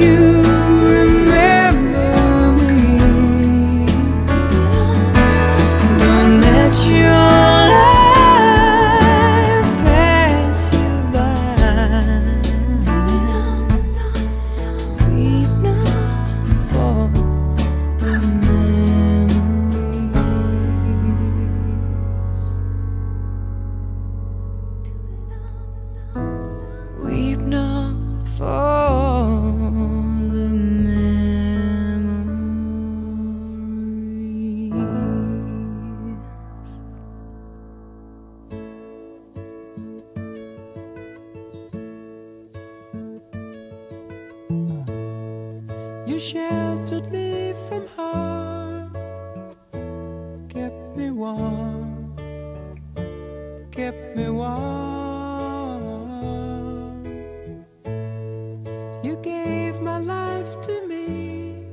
you. sheltered me from harm, kept me warm, kept me warm. You gave my life to me,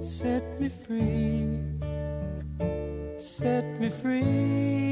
set me free, set me free.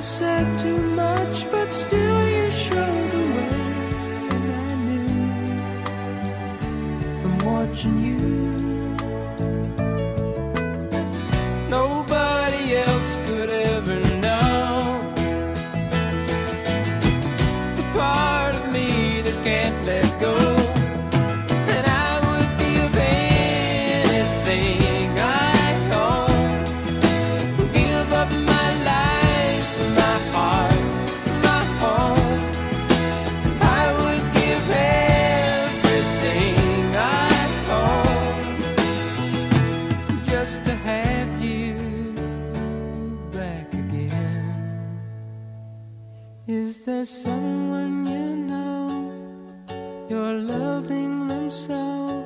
said too much, but still Is there someone you know? You're loving them so,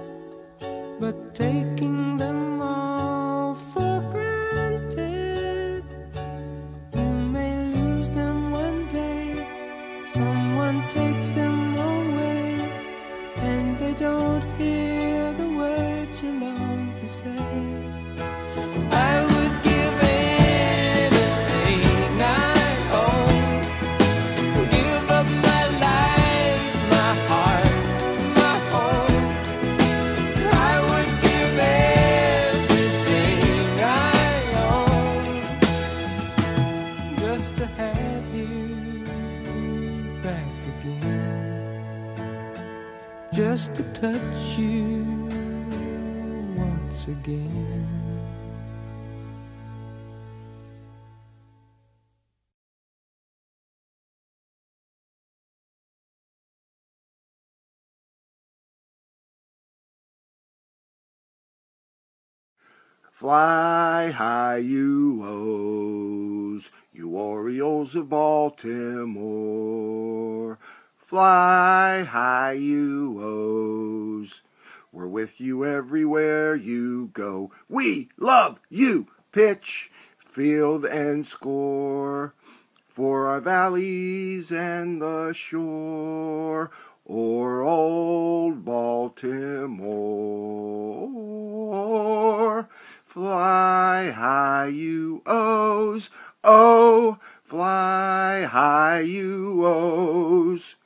but taking them all for granted. You may lose them one day, someone takes them away, and they don't hear the words you long to say. Touch you once again. Fly high, you O's, you Orioles of Baltimore. Fly high, you O's, we're with you everywhere you go. We love you, pitch, field, and score. For our valleys and the shore, or old Baltimore. Fly high, you O's, oh, fly high, you O's.